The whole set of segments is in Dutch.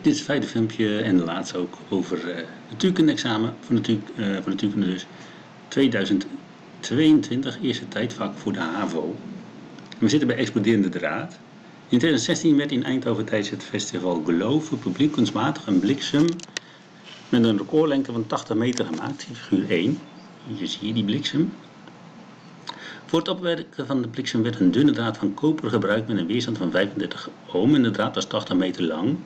Dit is het vijfde filmpje en de laatste ook over uh, natuurkunde-examen voor, natuur, uh, voor natuurkunde dus 2022, eerste tijdvak voor de HAVO. we zitten bij exploderende draad. In 2016 werd in Eindhoven tijdens het festival Geloven publiek kunstmatig een bliksem met een recordlengte van 80 meter gemaakt, figuur 1. Hier zie je die bliksem. Voor het opwerken van de bliksem werd een dunne draad van koper gebruikt met een weerstand van 35 ohm en de draad was 80 meter lang.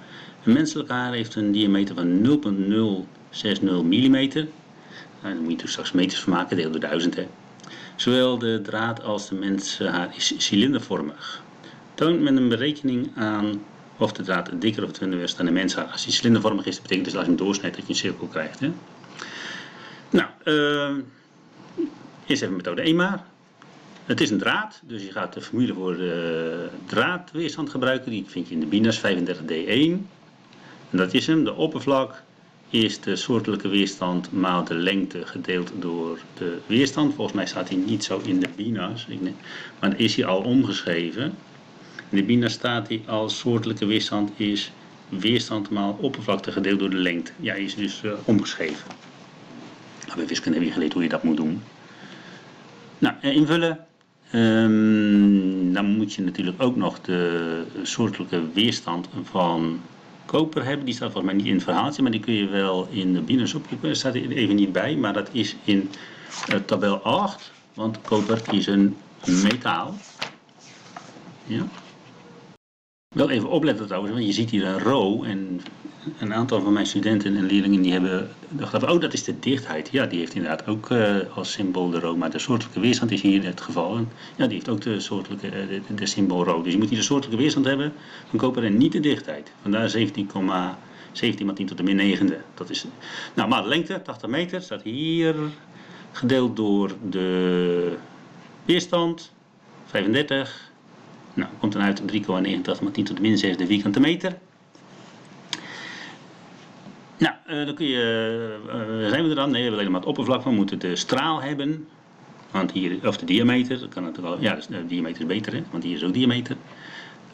Een menselijk haar heeft een diameter van 0,060 mm. Nou, dan moet je dus straks meters van maken, deel door duizend. Hè. Zowel de draad als de mensenhaar is cilindervormig. Toont met een berekening aan of de draad dikker of dunner is dan de menshaar. Als die cilindervormig is, betekent dus als je hem doorsnijdt dat je een cirkel krijgt. Hè. Nou, uh, eerst even methode 1 maar. Het is een draad, dus je gaat de formule voor de draadweerstand gebruiken. Die vind je in de BINAS 35D1. En dat is hem. De oppervlak is de soortelijke weerstand maal de lengte gedeeld door de weerstand. Volgens mij staat hij niet zo in de BINAS. Maar is hij al omgeschreven. In de BINAS staat hij als soortelijke weerstand is weerstand maal oppervlakte gedeeld door de lengte. Ja, is dus uh, omgeschreven. Nou, bij wiskunde heb je geleerd hoe je dat moet doen. Nou, invullen. Um, dan moet je natuurlijk ook nog de soortelijke weerstand van koper hebben. Die staat volgens mij niet in het verhaaltje, maar die kun je wel in de BINAS opzoeken. Er staat er even niet bij, maar dat is in uh, tabel 8. Want koper is een metaal. Ja. Wel even opletten trouwens, want je ziet hier een rho en een aantal van mijn studenten en leerlingen die hebben gedacht, oh dat is de dichtheid. Ja, die heeft inderdaad ook uh, als symbool de rho, maar de soortelijke weerstand is hier het geval. En ja, die heeft ook de, soortelijke, uh, de, symbool rho. Dus je moet hier de soortelijke weerstand hebben van koper en niet de dichtheid. Vandaar 17, 17 maar 10 tot de min negende. Dat is, nou, maar de lengte, 80 meter, staat hier gedeeld door de weerstand, 35. Nou, komt dan uit 3,89 maar 10 tot de min 6 de vierkante meter. Nou, uh, dan kun je, uh, zijn we er dan? Nee, we hebben alleen maar het oppervlak. We moeten de straal hebben. Want hier, of de diameter, dat kan natuurlijk wel. Ja, dus de diameter is beter, hè? want hier is ook diameter.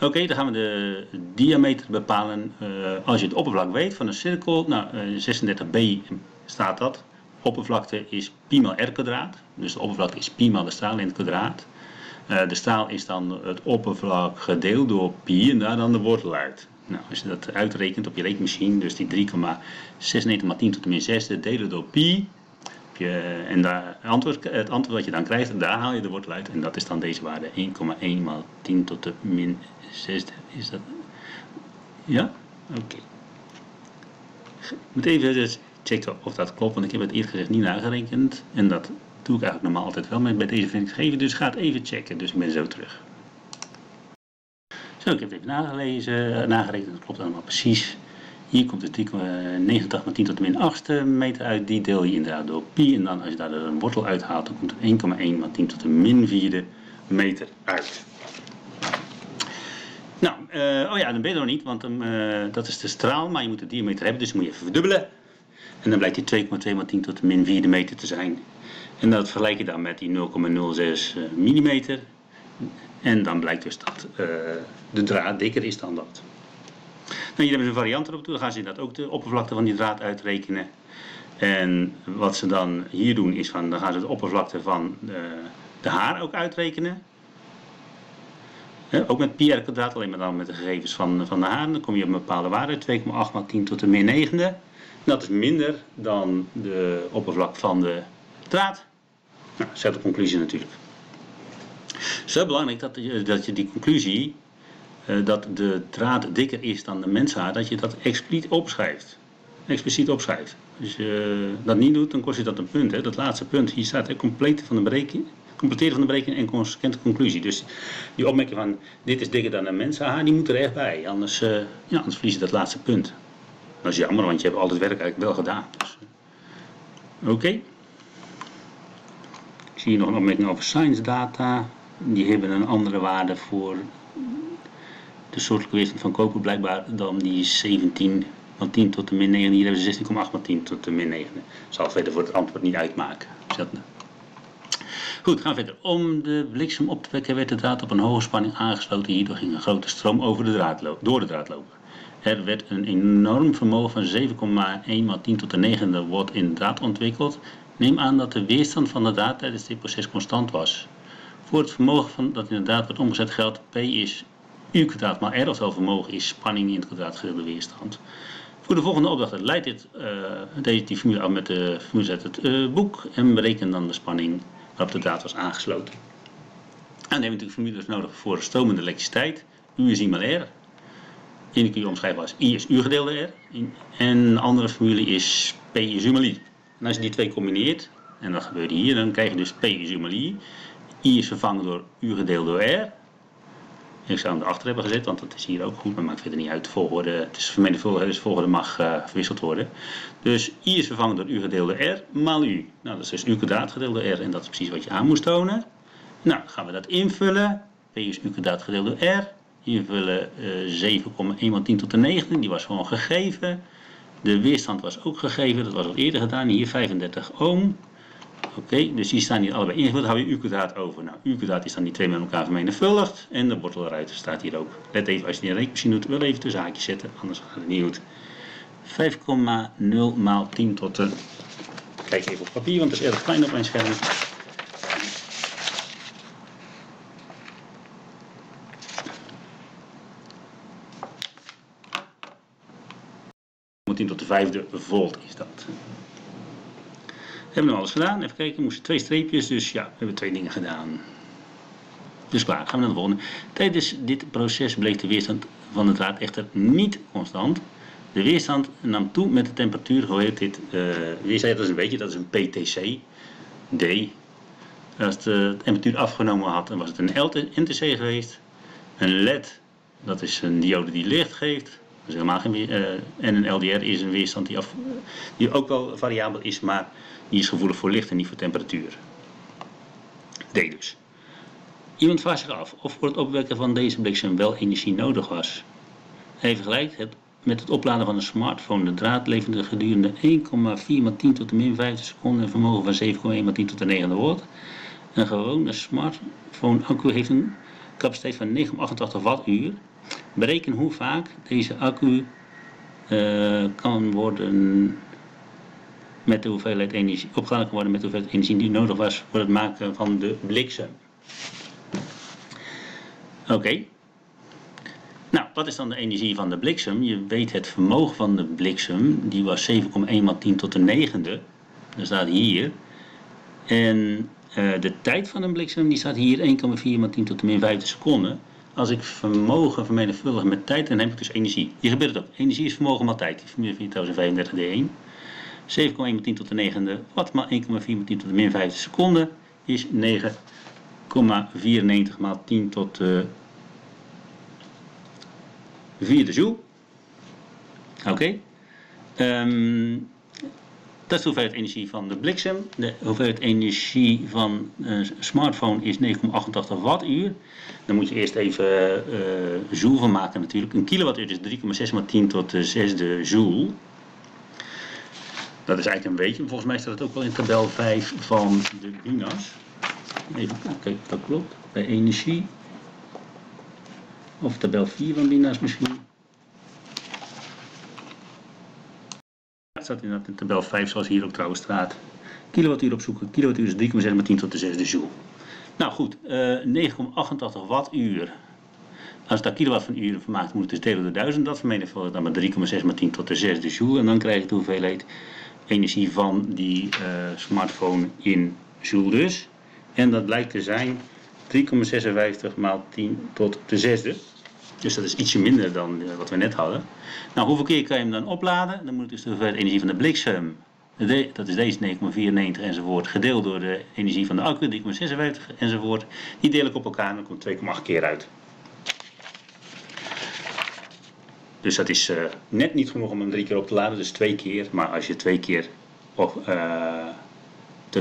Oké, dan gaan we de diameter bepalen. Als je het oppervlak weet van een cirkel, nou, 36b staat dat. Oppervlakte is pi maal r kwadraat. Dus de oppervlakte is pi maal de straal in het kwadraat. De straal is dan het oppervlak gedeeld door pi en daar dan de wortel uit. Nou, als je dat uitrekent op je rekenmachine, dus die 3,96 maar 10 tot de min 6 delen door pi. Je, en daar, antwoord, het antwoord wat je dan krijgt, daar haal je de wortel uit. En dat is dan deze waarde 1,1 maal 10 tot de min 6. Is dat? Ja? Oké. Moet even dus checken of dat klopt, want ik heb het eerder gezegd niet nagerekend. En dat doe ik eigenlijk normaal altijd wel, maar bij deze vind ik het gegeven. Dus ga het even checken. Dus ik ben zo terug. Zo, ik heb het even nagelezen, nagerekend, dat klopt allemaal precies. Hier komt het 89 maar 10 tot de min 8 meter uit. Die deel je inderdaad door pi. En dan als je daar een wortel uithaalt, dan komt er 1,1 maar 10 tot de min 4 meter uit. Nou, uh, oh ja, dan ben je er nog niet, want dat is de straal. Maar je moet de diameter hebben, dus moet je even verdubbelen. En dan blijkt die 2,2 maar 10 tot de min 4 meter te zijn. En dat vergelijk je dan met die 0,06 uh, millimeter. En dan blijkt dus dat uh, de draad dikker is dan dat. Nou, hier hebben ze een variant erop toe. Dan gaan ze dat ook de oppervlakte van die draad uitrekenen. En wat ze dan hier doen is van, dan gaan ze de oppervlakte van de, eh, de haar ook uitrekenen. Ook met pi r kwadraat, alleen maar dan met de gegevens van, van de haar. Dan kom je op een bepaalde waarde, 2,8 maal 10 tot de min negende. Dat is minder dan de oppervlak van de draad. Nou, de conclusie natuurlijk. Het is belangrijk dat je, dat je die conclusie, uh, dat de draad dikker is dan de menshaar, dat je dat expliciet opschrijft. Expliciet opschrijft. Als je dat niet doet, dan kost je dat een punt. Hè. Dat laatste punt, hier staat het complete van de berekening. Completeren van de berekening en consequente conclusie. Dus die opmerking van dit is dikker dan een mensenhaar, die moet er echt bij. Anders, ja, anders verlies je dat laatste punt. Dat is jammer, want je hebt al het werk eigenlijk wel gedaan. Dus, Oké. Hier nog een opmerking over science data die hebben een andere waarde voor de soortelijke weerstand van koper blijkbaar dan die 17 van 10 tot de min 9. Hier hebben ze 16,8 van 10 tot de min 9. Zal verder voor het antwoord niet uitmaken. Goed, gaan we verder. Om de bliksem op te wekken werd de draad op een hoge spanning aangesloten. Hierdoor ging een grote stroom over de draad door de draad lopen. Er werd een enorm vermogen van 7,1 maal 10 tot de negende watt in draad ontwikkeld. Neem aan dat de weerstand van de draad tijdens dit proces constant was. Voor het vermogen van, dat in de draad wordt omgezet geldt P is U kwadraat maal R, oftewel vermogen is spanning in het kwadraat gedeelde weerstand. Voor de volgende opdracht leidt dit, uh, deze die formule af met de formule uit het uh, boek en bereken dan de spanning waarop de draad was aangesloten. En dan hebben we natuurlijk formules nodig voor stromende elektriciteit. U is I maal R. Eén kun je omschrijven als I is U gedeelde R. En een andere formule is P is U maal I. En als je die twee combineert, en dat gebeurt hier, dan krijg je dus P is U I. I is vervangen door U gedeeld door R. Ik zou hem erachter hebben gezet, want dat is hier ook goed, maar maakt verder niet uit. De volgorde, het is vermenigvuldigd, dus de volgorde mag uh, verwisseld worden. Dus i is vervangen door u gedeeld door r maal u. Nou, dat is dus u kwadraat gedeeld door r en dat is precies wat je aan moest tonen. Nou, gaan we dat invullen. p is u kwadraat gedeeld door r. Invullen uh, 7,1 maal 10 tot de 9, die was gewoon gegeven. De weerstand was ook gegeven, dat was al eerder gedaan, hier 35 ohm. Oké, dus die staan hier allebei ingevuld. Hou je u kwadraat over. Nou, u kwadraat is dan die twee met elkaar vermenigvuldigd. En de wortelruiter staat hier ook. Let even, als je die rekenmachine doet, wel even tussen haakjes zetten. Anders gaat het niet goed. 5,0 maal 10 tot de... Kijk even op papier, want het is erg klein op mijn scherm. Tot de vijfde volt is dat. Hebben we alles gedaan? Even kijken, moesten twee streepjes, dus ja, we hebben twee dingen gedaan. Dus klaar, gaan we naar de volgende. Tijdens dit proces bleef de weerstand van de draad echter niet constant. De weerstand nam toe met de temperatuur, hoe heet dit? Uh, weerstand, dat is een beetje, dat is een PTC. D. Als de temperatuur afgenomen had, dan was het een NTC geweest. Een LED, dat is een diode die licht geeft. Weer, uh, en een LDR is een weerstand die, af, die ook wel variabel is, maar die is gevoelig voor licht en niet voor temperatuur. D dus. Iemand vraagt zich af of voor het opwekken van deze bliksem wel energie nodig was. Even gelijk, het, met het opladen van een smartphone de draad leverde gedurende 1,4 x 10 tot de min 50 seconden een vermogen van 7,1 x 10 tot de 9 watt. Een gewone smartphone accu heeft een capaciteit van 9,88 wattuur. Bereken hoe vaak deze accu uh, kan worden met de hoeveelheid energie, opgeladen kan worden met de hoeveelheid energie die nodig was voor het maken van de bliksem. Oké. Nou, wat is dan de energie van de bliksem? Je weet het vermogen van de bliksem, die was 7,1 maal 10 tot de negende. Dat staat hier. En uh, de tijd van een bliksem, die staat hier 1,4 maal 10 tot de min 50 seconden. Als ik vermogen vermenigvuldig met tijd, dan heb ik dus energie. Hier gebeurt het ook. Energie is vermogen maal tijd. Die formule 4035 D1. 7,1 maal 10 tot de negende watt maal 1,4 maal 10 tot de min 50 seconden is 9,94 maal 10 tot de vierde joule. Oké. Okay. Um, dat is de hoeveelheid energie van de bliksem. De hoeveelheid energie van een smartphone is 9,88 wattuur. Dan moet je eerst even uh, joule van maken natuurlijk. Een kilowattuur is 3,6 maal 10 tot de zesde joule. Dat is eigenlijk een beetje. Volgens mij staat het ook wel in tabel 5 van de BINAS. Even kijken of dat klopt. Bij energie. Of tabel 4 van BINAS misschien. Staat inderdaad in tabel 5 zoals hier ook trouwens staat. Kilowattuur opzoeken. Kilowattuur is 3,6 10 tot de 6 joule. Nou goed, uh, 9,88 wattuur. Als daar kilowatt van uur van maakt, moet het dus delen door 1000. Dat vermenigvuldigt dan met 3,6 maar 10 tot de 6 joule. En dan krijg je de hoeveelheid energie van die uh, smartphone in joule dus. En dat blijkt te zijn 3,56 maal 10 tot de zesde. Dus dat is ietsje minder dan uh, wat we net hadden. Nou, hoeveel keer kan je hem dan opladen? Dan moet dus de hoeveelheid energie van de bliksem, dat is deze 9,94 enzovoort, gedeeld door de energie van de accu, 3,56 enzovoort. Die deel ik op elkaar en dan komt 2,8 keer uit. Dus dat is uh, net niet genoeg om hem drie keer op te laden, dus twee keer. Maar als je twee keer of uh,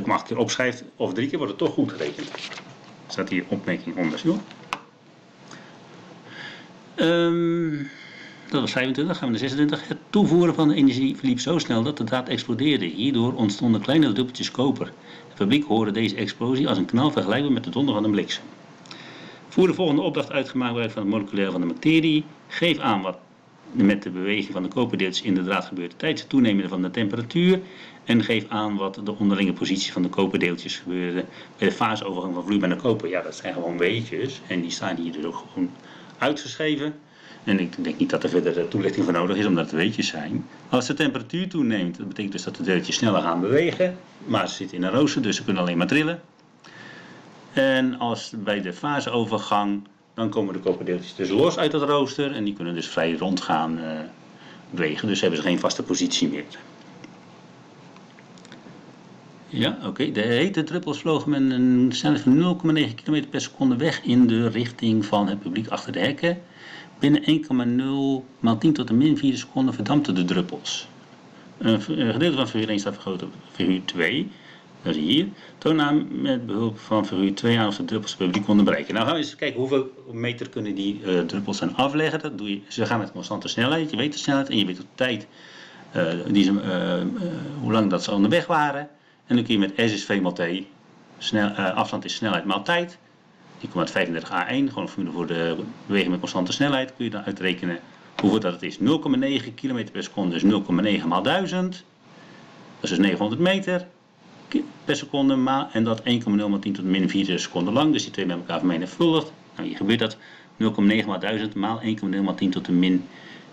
acht keer opschrijft of drie keer, wordt het toch goed gerekend. Staat hier opmerking onder. Joh. Um, dat was 25, gaan we naar 26. Het toevoeren van energie verliep zo snel dat de draad explodeerde. Hierdoor ontstonden kleine dubbeltjes koper. Het publiek hoorde deze explosie als een knal vergelijkbaar met de donder van een bliksem. Voer de volgende opdracht uitgemaakt van het moleculair van de materie. Geef aan wat met de beweging van de koperdeeltjes in de draad gebeurt tijdens het toenemen van de temperatuur. En geef aan wat de onderlinge positie van de koperdeeltjes gebeurde bij de faseovergang van vloeibaar naar koper. Ja, dat zijn gewoon weetjes en die staan hier dus ook gewoon uitgeschreven. En ik denk niet dat er verder toelichting voor nodig is, omdat het weetjes zijn. Als de temperatuur toeneemt, dat betekent dus dat de deeltjes sneller gaan bewegen. Maar ze zitten in een rooster, dus ze kunnen alleen maar trillen. En als bij de faseovergang, dan komen de koperdeeltjes dus los uit het rooster. En die kunnen dus vrij rond gaan uh, bewegen, dus hebben ze geen vaste positie meer. Ja, oké. De hete druppels vlogen met een snelheid van 0,9 km per seconde weg in de richting van het publiek achter de hekken. Binnen 1,0 maal 10 tot de min 4 seconden verdampte de druppels. Een gedeelte van figuur 1 staat vergroot op figuur 2. Dat is hier. Toon aan met behulp van figuur 2 aan of de druppels het publiek konden bereiken. Nou gaan we eens kijken hoeveel meter kunnen die uh, druppels dan afleggen. Dat doe je, ze gaan met constante snelheid. Je weet de snelheid en je weet de tijd uh, die ze, uh, hoe lang dat ze onderweg waren. En dan kun je met S is V maal T. Snel, afstand is snelheid maal tijd. Die komt uit 35A1, gewoon een formule voor de beweging met constante snelheid. Kun je dan uitrekenen hoeveel dat het is. 0,9 km per seconde, dus 0,9 maal 1000. Dat is dus 900 meter per seconde. Maal, en dat 1,0 maal 10 tot min 4 seconden lang. Dus die twee met elkaar vermenigvuldigd. Nou, hier gebeurt dat 0,9 maal 1000 maal 1,0 maal 10 tot de min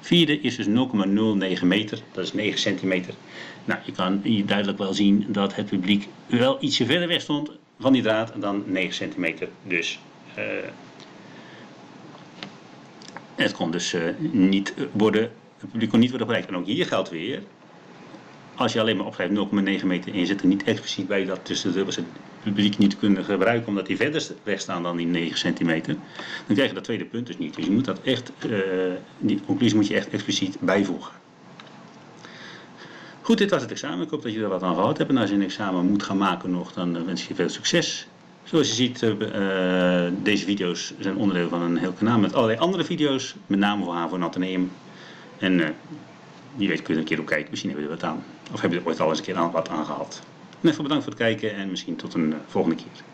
4 is dus 0,09 meter. Dat is 9 centimeter. Nou, je kan hier duidelijk wel zien dat het publiek wel ietsje verder weg stond van die draad dan 9 centimeter. Dus uh, het kon dus uh, niet worden, het publiek kon niet worden bereikt. En ook hier geldt weer, als je alleen maar opschrijft 0,9 meter en je er niet expliciet bij dat tussen de het publiek niet kunnen gebruiken omdat die verder weg staan dan die 9 centimeter, dan krijg je dat tweede punt dus niet. Dus je moet dat echt, uh, die conclusie moet je echt expliciet bijvoegen. Goed, dit was het examen. Ik hoop dat je er wat aan gehad hebt. En als je een examen moet gaan maken nog, dan wens ik je veel succes. Zoals je ziet, uh, deze video's zijn onderdeel van een heel kanaal met allerlei andere video's. Met name voor HAVO en Atheneum. En wie weet kun je er een keer op kijken. Misschien hebben we er wat aan. Of hebben we ooit al eens een keer aan, wat aan gehad. En even bedankt voor het kijken en misschien tot een volgende keer.